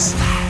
seconds.